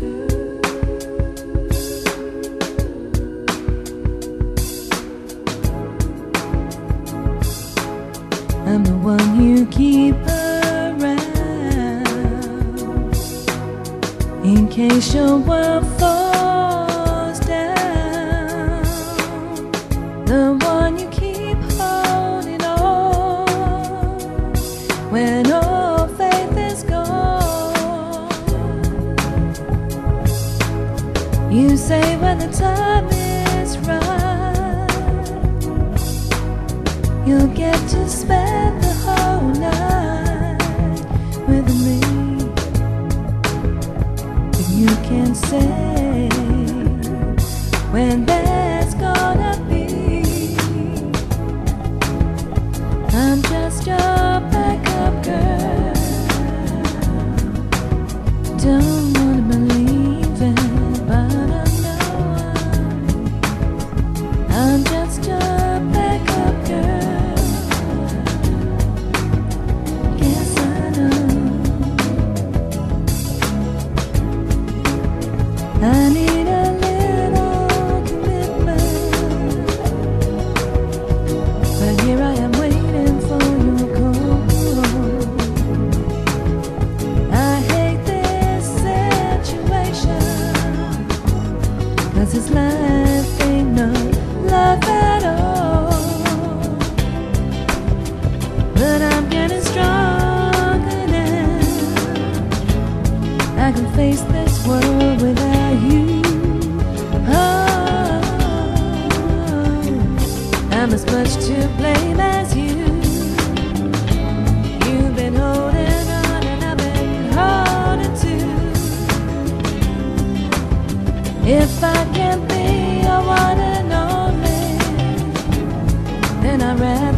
I'm the one you keep around in case your world falls down. The one You say when the time is right, you'll get to spend the whole night with me. If you can't say when 'cause this life ain't no Can face this world without you. Oh, I'm as much to blame as you. You've been holding on and I've been holding too. If I can't be your one and only, then I'd rather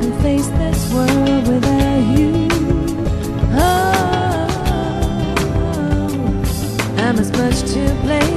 couldn't face this world without you. Oh, I'm as much to blame.